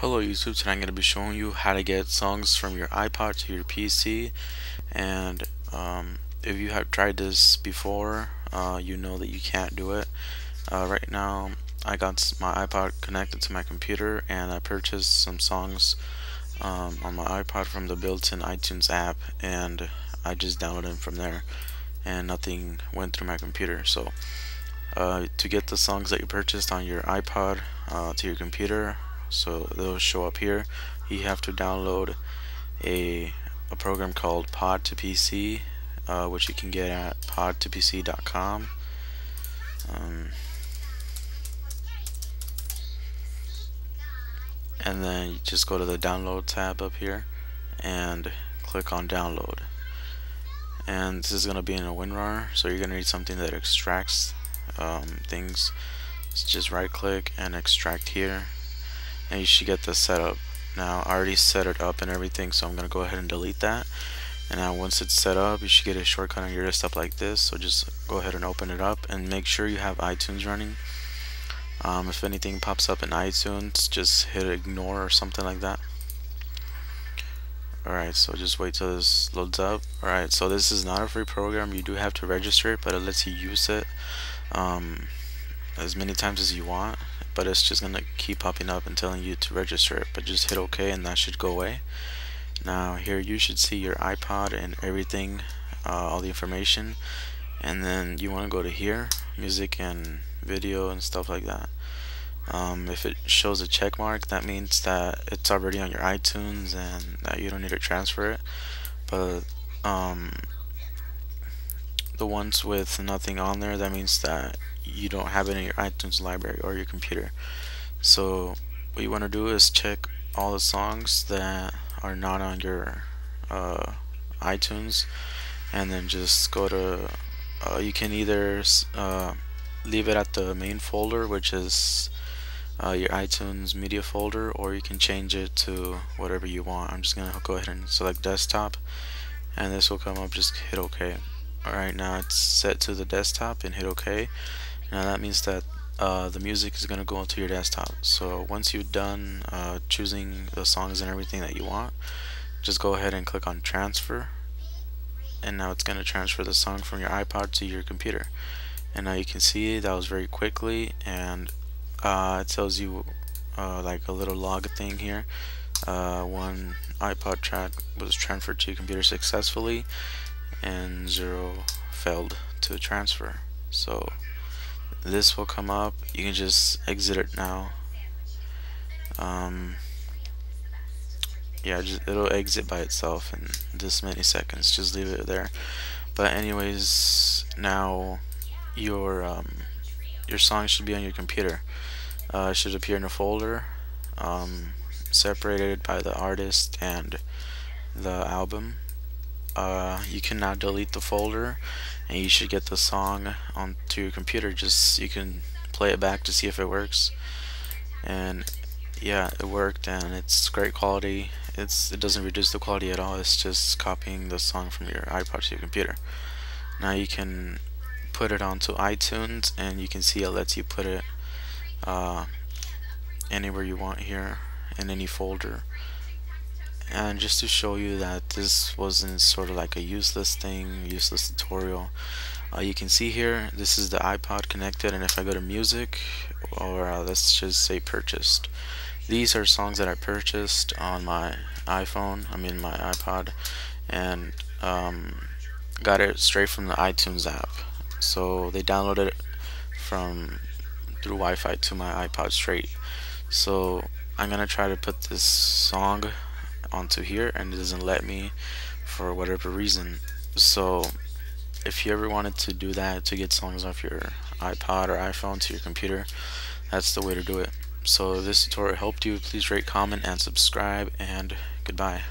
Hello YouTube, today I'm going to be showing you how to get songs from your iPod to your PC and um, if you have tried this before uh, you know that you can't do it. Uh, right now I got my iPod connected to my computer and I purchased some songs um, on my iPod from the built-in iTunes app and I just downloaded them from there and nothing went through my computer. So uh, to get the songs that you purchased on your iPod uh, to your computer so they'll show up here. You have to download a, a program called PodToPC uh, which you can get at pod2pc.com um, and then you just go to the download tab up here and click on download. And this is going to be in a WinRAR so you're going to need something that extracts um, things. So just right click and extract here and you should get this set up. Now I already set it up and everything so I'm gonna go ahead and delete that. And now once it's set up you should get a shortcut on your desktop like this. So just go ahead and open it up and make sure you have iTunes running. Um, if anything pops up in iTunes just hit ignore or something like that. Alright so just wait till this loads up. Alright so this is not a free program. You do have to register it but it lets you use it. Um, as many times as you want but it's just gonna keep popping up and telling you to register it but just hit OK and that should go away. Now here you should see your iPod and everything uh, all the information and then you want to go to here music and video and stuff like that. Um, if it shows a check mark that means that it's already on your iTunes and that you don't need to transfer it but um, the ones with nothing on there that means that you don't have it in your iTunes library or your computer. So what you want to do is check all the songs that are not on your uh, iTunes and then just go to uh, you can either uh, leave it at the main folder which is uh, your iTunes media folder or you can change it to whatever you want I'm just gonna go ahead and select desktop and this will come up just hit OK alright now it's set to the desktop and hit OK now that means that uh, the music is going to go into your desktop. So once you've done uh, choosing the songs and everything that you want, just go ahead and click on transfer and now it's going to transfer the song from your iPod to your computer. And now you can see that was very quickly and uh, it tells you uh, like a little log thing here. Uh, one iPod track was transferred to your computer successfully and zero failed to transfer. So this will come up. You can just exit it now. Um, yeah just, it'll exit by itself in this many seconds. Just leave it there. But anyways now your um, your song should be on your computer. Uh, it should appear in a folder um, separated by the artist and the album uh, you can now delete the folder and you should get the song onto your computer. Just you can play it back to see if it works. And yeah it worked and it's great quality. It's it doesn't reduce the quality at all. It's just copying the song from your iPod to your computer. Now you can put it onto iTunes and you can see it lets you put it uh, anywhere you want here in any folder and just to show you that this wasn't sort of like a useless thing useless tutorial. Uh, you can see here this is the iPod connected and if I go to music or uh, let's just say purchased. These are songs that I purchased on my iPhone I mean my iPod and um, got it straight from the iTunes app. So they downloaded it from through Wi-Fi to my iPod straight. So I'm gonna try to put this song onto here and it doesn't let me for whatever reason. So if you ever wanted to do that to get songs off your iPod or iPhone to your computer that's the way to do it. So if this tutorial helped you please rate comment and subscribe and goodbye